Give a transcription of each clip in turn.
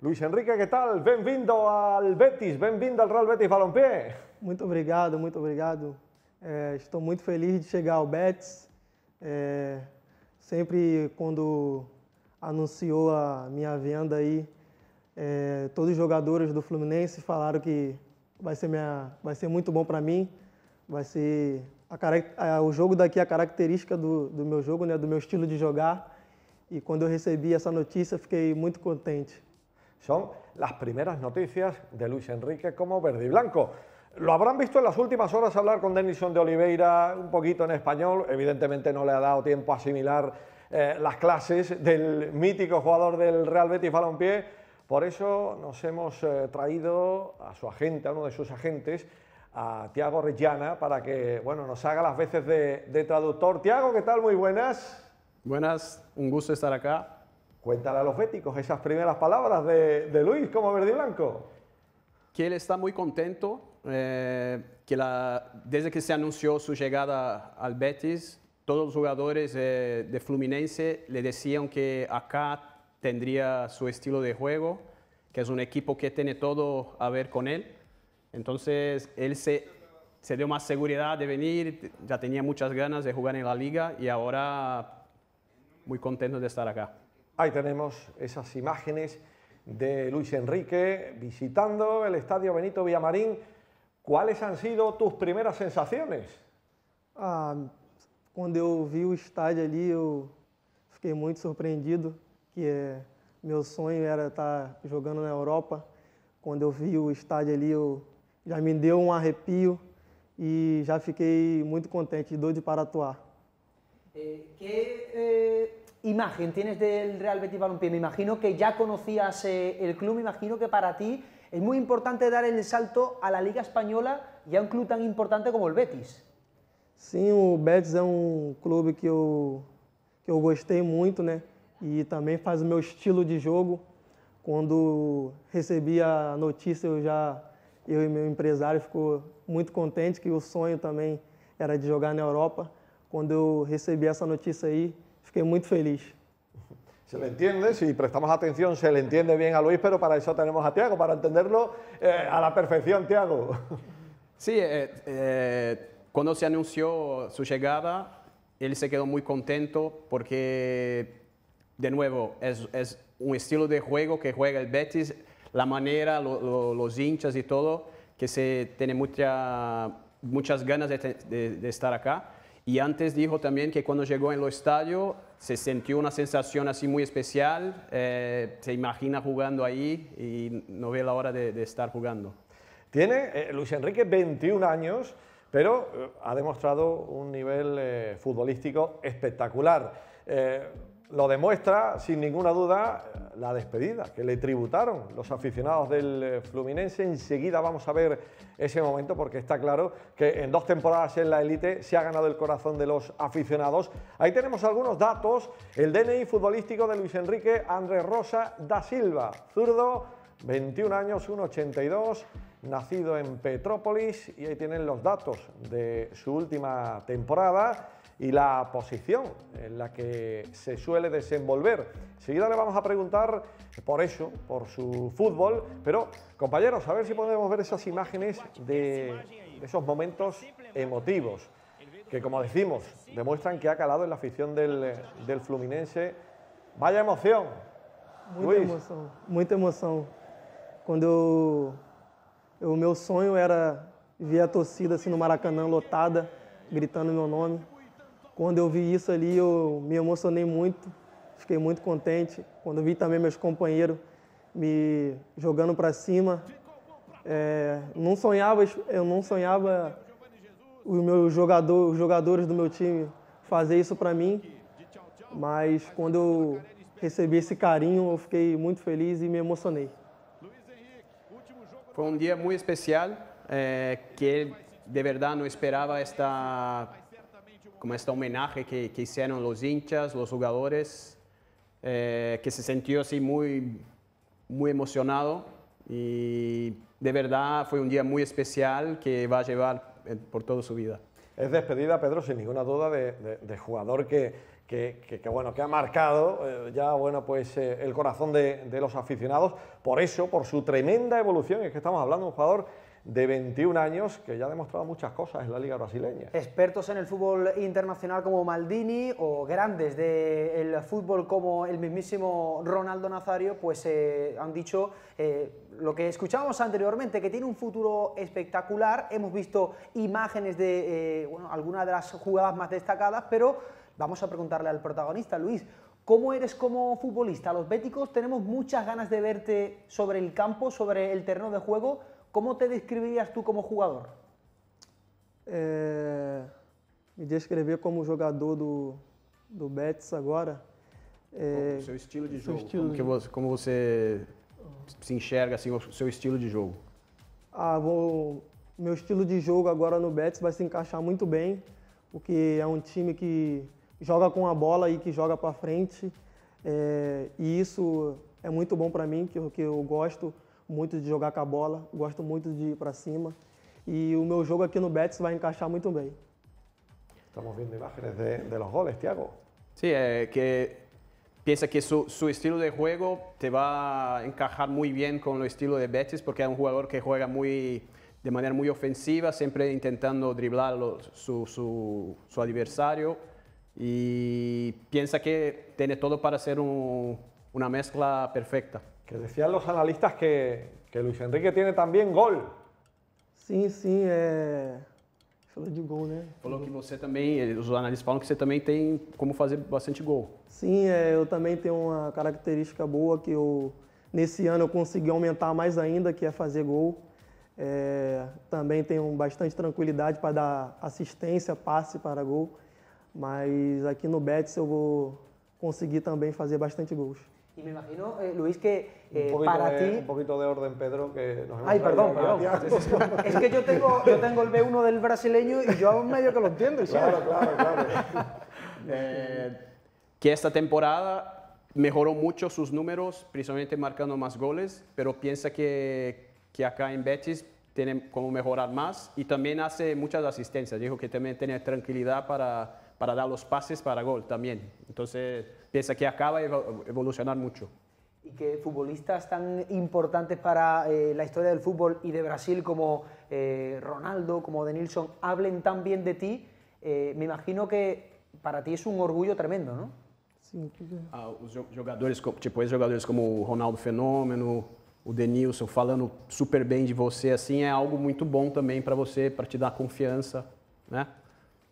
Luis Enrique, que tal? Bem-vindo al Betis, bem-vindo al Real Betis Balompié. Muito obrigado, muito obrigado. É, estou muito feliz de chegar ao Betis. É, sempre quando anunciou a minha venda aí, é, todos os jogadores do Fluminense falaram que vai ser, minha, vai ser muito bom para mim. Vai ser a, a, o jogo daqui, a característica do, do meu jogo, né, do meu estilo de jogar. Y cuando recibí esa noticia, fiquei muy contente. Son las primeras noticias de Luis Enrique como verde y blanco. Lo habrán visto en las últimas horas hablar con Denison de Oliveira, un poquito en español. Evidentemente no le ha dado tiempo a asimilar eh, las clases del mítico jugador del Real Betis Balompié. Por eso nos hemos eh, traído a su agente, a uno de sus agentes, a Tiago Reggiana, para que bueno, nos haga las veces de, de traductor. Tiago, ¿qué tal? Muy buenas. Buenas, un gusto estar acá. Cuéntale a los béticos esas primeras palabras de, de Luis como verde y blanco. Que él está muy contento, eh, que la, desde que se anunció su llegada al Betis, todos los jugadores eh, de Fluminense le decían que acá tendría su estilo de juego, que es un equipo que tiene todo a ver con él. Entonces, él se, se dio más seguridad de venir, ya tenía muchas ganas de jugar en la liga y ahora muy contento de estar acá. Ahí tenemos esas imágenes de Luis Enrique visitando el Estadio Benito Villamarín. ¿Cuáles han sido tus primeras sensaciones? Ah, quando eu vi o estádio ali, eu fiquei muito surpreendido, que é, meu sonho era estar jogando na Europa. Quando eu vi o estádio ali, eu, já me deu um arrepio e já fiquei muito contente, doido para atuar. Eh, ¿Qué eh, imagen tienes del Real Betis Balompié? Me imagino que ya conocías eh, el club, me imagino que para ti es muy importante dar el salto a la Liga Española y a un club tan importante como el Betis. Sim, o Betis é um clube que eu, que eu gostei muito, né? E também faz o meu estilo de jogo. Quando recebi a notícia, eu já, eu e meu empresário ficou muito contente que o sonho também era de jogar na Europa. Quando eu recebi essa notícia aí, fiquei muito feliz. Se le entiende, si prestamos atención, se le entiende bien a Luis, pero para eso tenemos a Tiago, para entenderlo eh, a la perfección, Tiago. Sí, eh, eh, cuando se anunció su llegada, él se quedó muy contento porque, de nuevo, es, es un estilo de juego que juega el Betis, la manera, lo, lo, los hinchas y todo, que se tiene mucha, muchas ganas de, de, de estar acá. Y antes dijo también que cuando llegó en el estadio se sintió una sensación así muy especial, eh, se imagina jugando ahí y no ve la hora de, estar jugando. Tiene eh, Luis Enrique 21 años, pero eh, ha demostrado un nivel futbolístico espectacular. Eh, lo demuestra, sin ninguna duda, la despedida que le tributaron los aficionados del eh, Fluminense. Enseguida vamos a ver ese momento porque está claro que en dos temporadas en la élite se ha ganado el corazón de los aficionados. Ahí tenemos algunos datos. El DNI futbolístico de Luis Enrique Andrés Rosa da Silva, zurdo, 21 años, 1,82, nacido en Petrópolis y ahí tienen los datos de su última temporada y la posición en la que se suele desenvolver. Enseguida le vamos a preguntar por eso, por su fútbol, pero compañeros, a ver si podemos ver esas imágenes de, esos momentos emotivos que, como decimos, demuestran que ha calado en la afición del, del Fluminense. Vaya emoción. Muita Luiz. emoção, muita emoção. Quando eu, eu- o meu sonho era ver a torcida assim no Maracanã lotada, gritando meu nome. Quando eu vi isso ali, eu me emocionei muito, fiquei muito contente. Quando eu vi também meus companheiros me jogando para cima, é, não sonhava, eu não sonhava os meus jogador, os jogadores do meu time fazer isso para mim, mas quando eu recebi esse carinho, eu fiquei muito feliz e me emocionei. Fue un día muy especial eh, que de verdad no esperaba esta, como este homenaje que, que hicieron los hinchas, los jugadores, eh, que se sintió así muy, muy emocionado y de verdad fue un día muy especial que va a llevar eh, por toda su vida. Es despedida, Pedro, sin ninguna duda, de, jugador que, que, que, bueno, que ha marcado eh, ya bueno, pues, el corazón de, de, los aficionados. Por eso, por su tremenda evolución, es que estamos hablando de un jugador de 21 años que ya ha demostrado muchas cosas en la liga brasileña. Expertos en el fútbol internacional como Maldini o grandes del fútbol como el mismísimo Ronaldo Nazario, pues eh, han dicho eh, lo que escuchábamos anteriormente, que tiene un futuro espectacular. Hemos visto imágenes de eh, bueno, algunas de las jugadas más destacadas, pero vamos a preguntarle al protagonista, Luis. ¿Cómo eres como futbolista? Los béticos tenemos muchas ganas de verte sobre el campo, sobre el terreno de juego. ¿Cómo te describirías tú como jugador? É, me descrever como jogador do, do Betis agora. É, o seu estilo de jogo. Estilo como, de... Você, como, você, se enxerga assim, o seu estilo de jogo? Ah, vou, meu estilo de jogo agora no Betis vai se encaixar muito bem, porque é um time que joga com a bola e que joga para frente. É, e isso é muito bom para mim, que, que eu gosto muito de jogar com a bola, gosto muito de ir para cima. E o meu jogo aqui no Betis vai encaixar muito bem. Estamos vendo imágenes de, de los goles, Thiago. Sí, eh, que piensa que su, su, estilo de juego te va a encajar muy bien con el estilo de Betis porque es un jugador que juega muy, de manera muy ofensiva, siempre intentando driblar lo, su, su, su, adversario y piensa que tiene todo para ser un, una mezcla perfecta. Que decían los analistas que, que Luis Enrique tiene también gol. Sim, sim, é. Falou de gol, né? Falou que você também, os analistas falam que você também tem como fazer bastante gol. Sim, é, eu também tenho uma característica boa que eu, nesse ano eu consegui aumentar mais ainda, que é fazer gol. É, também tenho bastante tranquilidade para dar assistência, passe para gol. Mas aqui no Betis eu vou conseguir também fazer bastante gols. Y me imagino, eh, Luis, que eh, para de, ti... Un poquito de orden, Pedro, que nos hemos Ay, perdón, perdón. es que yo tengo, yo tengo el B1 del brasileño y yo medio que lo entiendo. Claro, claro, claro. eh, que esta temporada mejoró mucho sus números, principalmente marcando más goles, pero piensa que, que acá en Betis tiene como mejorar más y también hace muchas asistencias. Dijo que también tiene tranquilidad para, para dar los pases para gol también. Entonces, piensa que acaba de evolucionar mucho. Y que futbolistas tan importantes para eh, la historia del fútbol y de Brasil como eh, Ronaldo, como Denilson, hablen tan bien de ti, eh, me imagino que para ti es un orgullo tremendo, ¿no? Sim, ah, os jogadores, tipo, jogadores como o Ronaldo Fenômeno, o Denilson falando super bem de você, assim, é algo muito bom também para você, para te dar confiança, né?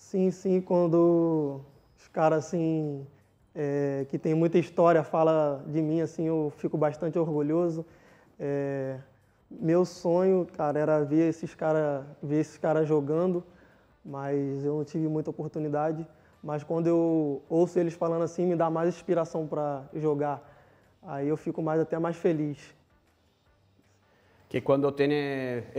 Sim, sim, quando os caras assim é, que tem muita história fala de mim, assim, eu fico bastante orgulhoso. É, meu sonho, cara, era ver esses caras ver esses jogando, mas eu não tive muita oportunidade. Mas quando eu ouço eles falando assim, me dá mais inspiração para jogar. Aí eu fico mais até mais feliz. Que quando tem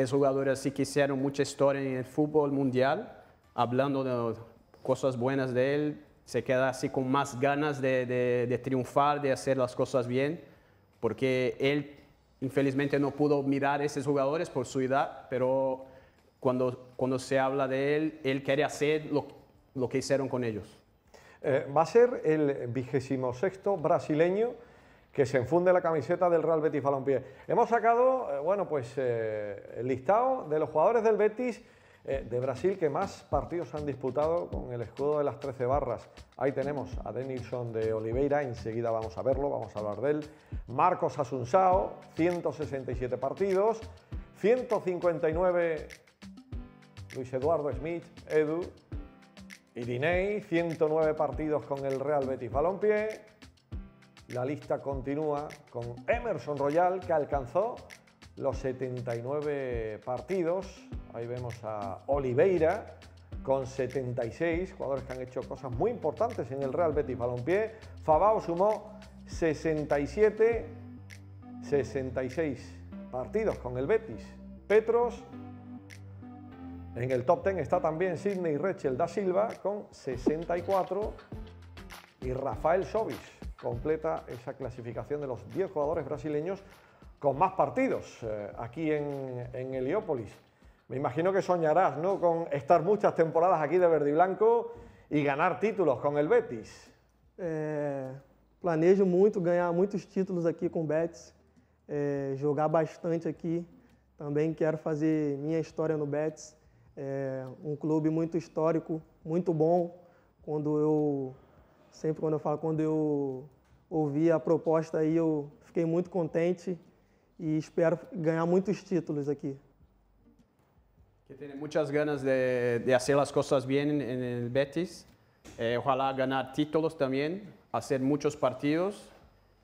jogadores assim que fizeram muita história no futebol mundial, falando de coisas boas dele, se queda así con más ganas de, de, de, triunfar, de hacer las cosas bien, porque él infelizmente no pudo mirar a esos jugadores por su edad, pero cuando, cuando se habla de él, él quiere hacer lo, lo que hicieron con ellos. Eh, va a ser el vigésimo sexto brasileño que se enfunde la camiseta del Real Betis Balompié. Hemos sacado, eh, bueno, pues eh, el listado de los jugadores del Betis eh, de Brasil que más partidos han disputado con el escudo de las 13 barras. Ahí tenemos a Denilson de Oliveira, enseguida vamos a verlo, vamos a hablar de él. Marcos Asunsao, 167 partidos, 159 Luis Eduardo Smith, Edu, Irinei, 109 partidos con el Real Betis Balompié. La lista continúa con Emerson Royal, que alcanzó los 79 partidos. Ahí vemos a Oliveira con 76, jugadores que han hecho cosas muy importantes en el Real Betis Balompié. Fabao sumó 67, 66 partidos con el Betis. Petros, en el top 10 está también Sidney Rechel da Silva con 64 y Rafael Sobis completa esa clasificación de los 10 jugadores brasileños con más partidos eh, aquí en, en, Heliópolis. Me imagino que soñarás ¿no? con estar muchas temporadas aquí de verde y blanco y ganar títulos con el Betis. É, planejo muito ganhar muitos títulos aqui com o Betis, é, jogar bastante aqui. Também quero fazer minha história no Betis. É um clube muito histórico, muito bom. Quando eu sempre quando eu falo quando eu ouvi a proposta aí, eu fiquei muito contente e espero ganhar muitos títulos aqui. Que tiene muchas ganas de, de cosas bien en, en el Betis. Eh, ojalá ganar títulos también, hacer muchos partidos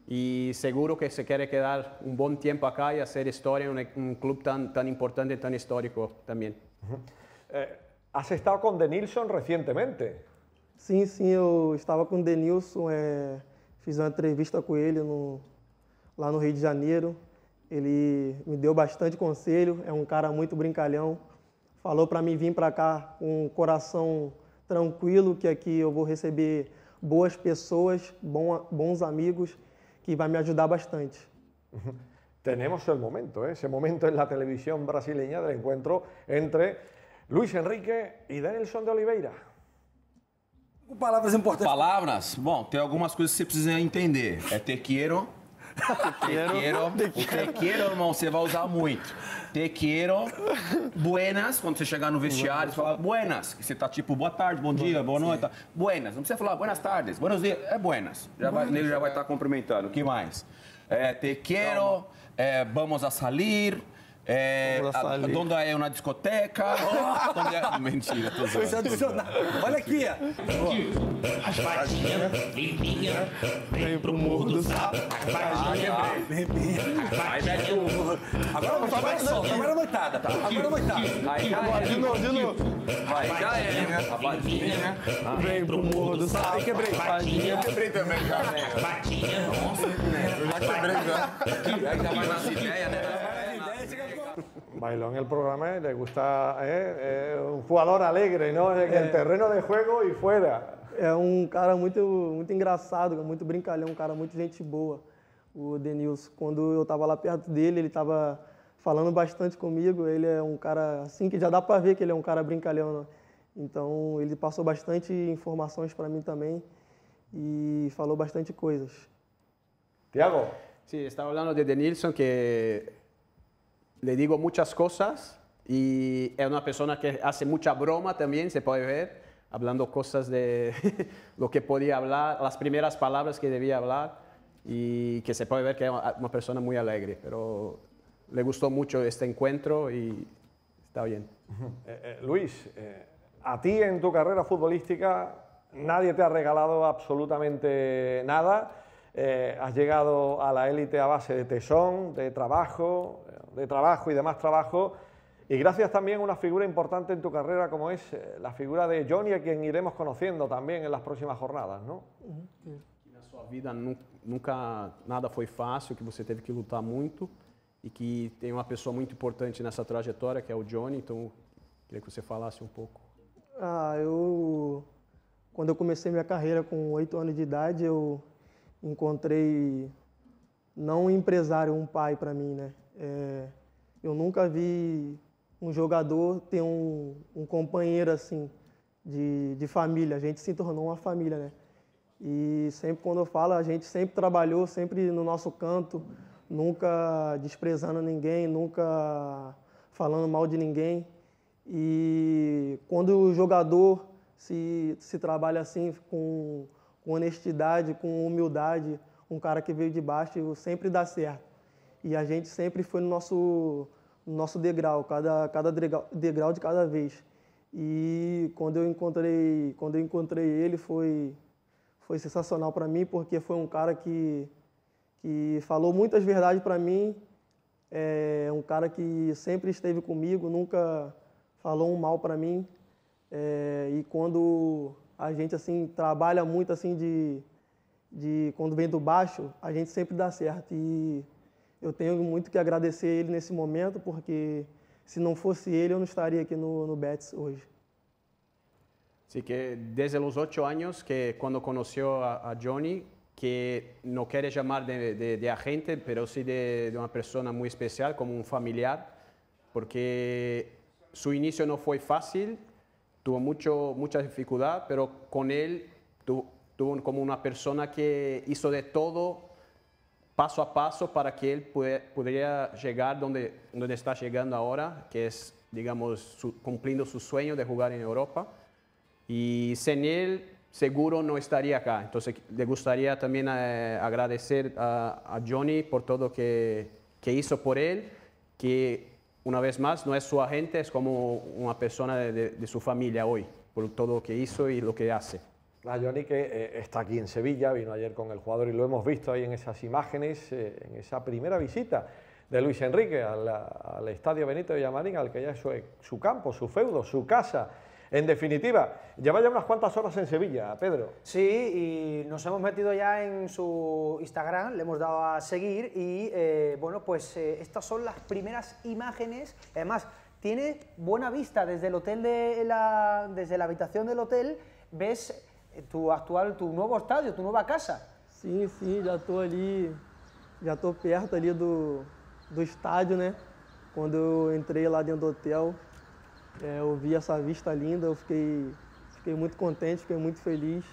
y seguro que se quiere quedar un buen tiempo acá y hacer historia en un, un club tan, tan importante, tan histórico también. Eh, has estado con Denilson recientemente. Sim, sim, eu estava com o Denilson, é, fiz uma entrevista com ele no, lá no Rio de Janeiro. Ele me deu bastante conselho, é um cara muito brincalhão. Falou para mim vir para cá com um coração tranquilo, que aqui eu vou receber boas pessoas, bom, bons amigos, que vai me ajudar bastante. Tenemos el momento, ¿eh? ese momento en la televisión brasileña del encuentro entre Luis Enrique y Denilson de Oliveira. Palavras importantes. Palavras? Bom, tem algumas coisas que você precisa entender. É tequeiro. Tequeiro. O tequeiro, irmão, você vai usar muito. Tequeiro. Buenas, quando você chegar no vestiário, você fala buenas. Que você tá tipo, boa tarde, bom dia, boa noite. tá. Buenas. Não precisa falar buenas tardes, buenos dias. É buenas. Já vai, ele já vai estar cumprimentando. O que mais? É, tequeiro. É, vamos a salir. É, a a, donde é na discoteca. Donde é- Mentira, tô zoando. Coisa. Olha aqui, ó. As patinhas limpinhas, vem pro morro do sapo. As patinhas limpinhas, as patinhas Agora, agora, solta, agora é noitada. Agora é noitada. Aí já é. De novo, de novo. Vai, já é. A batinha. Vem pro morro do sapo. quebrei. Patinha, quebrei também já. Patinha, nossa. Eu já quebrei já. Aí já vai nas ideias, né? Bailó en el programa y le gusta, ¿eh? Eh, un jugador alegre, ¿no? En el terreno de juego y fuera. É um cara muito, muito engraçado, muito brincalhão, um cara muito gente boa, o Denilson. Quando eu estava lá perto dele, ele estava falando bastante comigo. Ele é um cara assim que já dá para ver que ele é um cara brincalhão. Né? Então ele passou bastante informações para mim também e falou bastante coisas. Tiago, Sí, estaba hablando de Denilson que le digo muchas cosas y es una persona que hace mucha broma también, se puede ver, hablando cosas de lo que podía hablar, las primeras palabras que debía hablar y que se puede ver que es una persona muy alegre, pero le gustó mucho este encuentro y está bien. Eh, eh, Luis, eh, a ti en tu carrera futbolística nadie te ha regalado absolutamente nada. Has llegado a la élite a base de tesón, de trabajo, de trabajo y de más trabajo. Y gracias también a una figura importante en tu carrera como es eh, la figura de Johnny, a quien iremos conociendo también en las próximas jornadas, ¿no? na sua vida nu- nunca nada foi fácil, que você teve que lutar muito e que tem uma pessoa muito importante nessa trajetória, que é o Johnny, então queria que você falasse um pouco. Ah, eu quando eu comecei minha carreira com oito anos de idade, eu encontrei não um empresário, um pai para mim, né? É, eu nunca vi um jogador ter um, um companheiro assim de, de família. A gente se tornou uma família, né? E sempre quando eu falo, a gente sempre trabalhou, sempre no nosso canto, nunca desprezando ninguém, nunca falando mal de ninguém. E quando o jogador se, se trabalha assim, com, com honestidade, com humildade, um cara que veio de baixo, sempre dá certo. E a gente sempre foi no nosso, no nosso degrau, cada, cada degrau, degrau de cada vez. E quando eu encontrei, quando eu encontrei ele, foi, foi sensacional para mim, porque foi um cara que, que falou muitas verdades para mim, é um cara que sempre esteve comigo, nunca falou um mal para mim. É, e quando a gente assim trabalha muito assim de, de quando vem do baixo, a gente sempre dá certo. E eu tenho muito que agradecer ele nesse momento, porque se não fosse ele, eu não estaria aqui no, no Betis hoje. Así que desde los ocho años que cuando conoció a, a Johnny, que no quiere llamar de, de- de agente, pero sí de, de una persona muy especial, como un familiar, porque su inicio no fue fácil, tuvo mucho, mucha dificultad, pero con él tu- tuvo como una persona que hizo de todo paso a paso para que él pue- pudiera llegar donde, donde está llegando ahora, que es, digamos, su- cumpliendo su sueño de jugar en Europa. Y sin él seguro no estaría acá. Entonces le gustaría también eh, agradecer a, a Johnny por todo que, que hizo por él, que una vez más no es su agente, es como una persona de, de- de su familia hoy, por todo lo que hizo y lo que hace. A Johnny que eh, está aquí en Sevilla, vino ayer con el jugador y lo hemos visto ahí en esas imágenes, eh, en esa primera visita de Luis Enrique al, al Estadio Benito de Villamarín, al que ya es su, campo, su feudo, su casa. En definitiva, lleva ya unas cuantas horas en Sevilla, Pedro. Sí, y nos hemos metido ya en su Instagram, le hemos dado a seguir y eh, bueno, pues estas son las primeras imágenes. Además, tiene buena vista desde el hotel de la, desde la habitación del hotel, ves eh, tu actual, tu nuevo estadio, tu nueva casa. Sim, sim, já tô ali, já tô perto ali do, do estádio, né? Quando eu entrei lá dentro do hotel, é, eu vi essa vista linda, eu fiquei, fiquei muito contente, fiquei muito feliz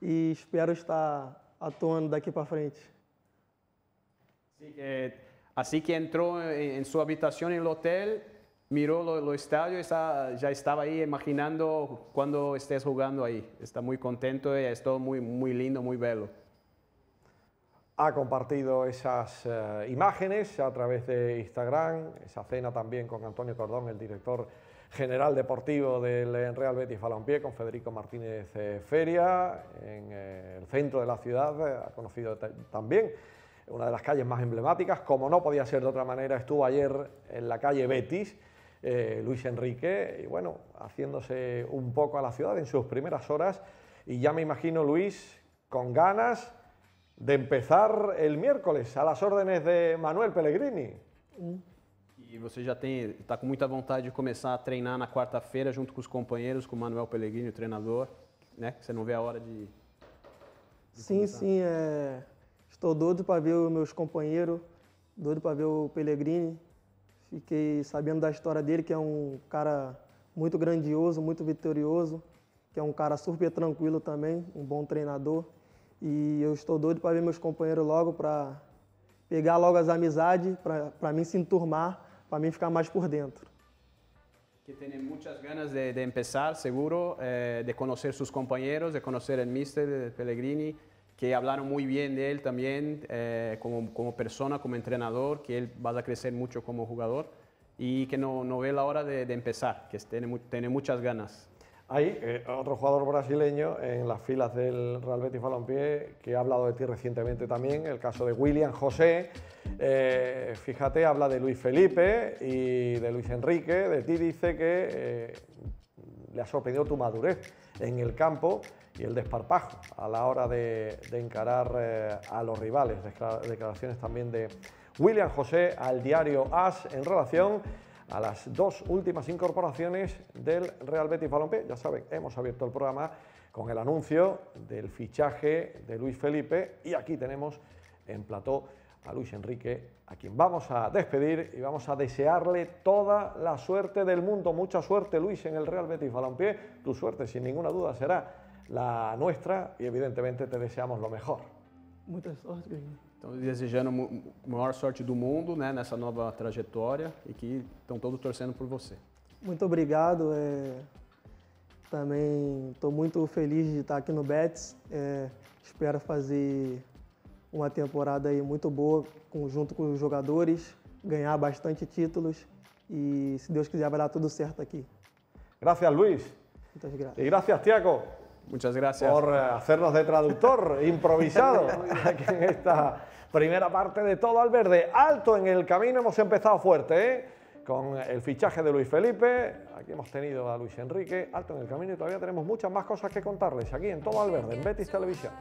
e espero estar atuando daqui para frente. Así que, así que entró en, en su habitación en el hotel, miró lo, lo estadio y está- ya estaba ahí imaginando cuando estés jugando ahí. Está muy contento y es todo muy, muy lindo, muy bello. Ha compartido esas eh, imágenes a través de Instagram, esa cena también con Antonio Cordón, el director general deportivo del Real Betis Balompié, con Federico Martínez eh, Feria, en eh, el centro de la ciudad, eh, ha conocido ta- también una de las calles más emblemáticas, como no podía ser de otra manera, estuvo ayer en la calle Betis, eh, Luis Enrique, y bueno, haciéndose un poco a la ciudad en sus primeras horas, y ya me imagino Luis con ganas de empezar el miércoles a las órdenes de Manuel Pellegrini. E você já tem, está com muita vontade de começar a treinar na quarta-feira junto com os companheiros, com o Manuel Pellegrini, o treinador, né? Que você não vê a hora de, Sim, sim, é, estou doido para ver os meus companheiros, doido para ver o Pellegrini. Fiquei sabendo da história dele, que é um cara muito grandioso, muito vitorioso, que é um cara super tranquilo também, um bom treinador. E eu estou doido para ver meus companheiros logo, para pegar logo as amizades, para mim se enturmar, para mim ficar mais por dentro. que tiene muchas ganas de, empezar, seguro, eh, de conocer sus compañeros, de conocer el mister Pellegrini, que hablaron muy bien de él también eh, como, como persona, como entrenador, que él va a crecer mucho como jugador y que no, no ve la hora de, de empezar, que tiene, tiene muchas ganas. Hay eh, otro jugador brasileño en las filas del Real Betis Balompié que ha hablado de ti recientemente también, el caso de William José. Eh, fíjate, habla de Luis Felipe y de Luis Enrique. De ti dice que eh, le ha sorprendido tu madurez en el campo y el desparpajo a la hora de, de encarar eh, a los rivales. Decla- Declaraciones también de William José al diario AS en relación a las dos últimas incorporaciones del Real Betis Balompié. Ya saben, hemos abierto el programa con el anuncio del fichaje de Luis Felipe y aquí tenemos en plató a Luis Enrique, a quien vamos a despedir y vamos a desearle toda la suerte del mundo. Mucha suerte, Luis, en el Real Betis Balompié. Tu suerte, sin ninguna duda, será la nuestra y evidentemente te deseamos lo mejor. Muita sorte, Guilherme. Então, desejando mu- maior sorte do mundo né, nessa nova trajetória e que estão todos torcendo por você. Muito obrigado. é, também estou muito feliz de estar aqui no Betis. é, espero fazer uma temporada aí muito boa junto com os jogadores, ganhar bastante títulos e, se Deus quiser, vai dar tudo certo aqui. Gracias, Luis. Muitas graças. Y gracias, Tiago. Muchas gracias. por eh, hacernos de traductor improvisado aquí en esta primera parte de Todo al Verde. Alto en el camino, hemos empezado fuerte, ¿eh? con el fichaje de Luis Felipe, aquí hemos tenido a Luis Enrique, alto en el camino y todavía tenemos muchas más cosas que contarles aquí en Todo al Verde, en Betis Televisión.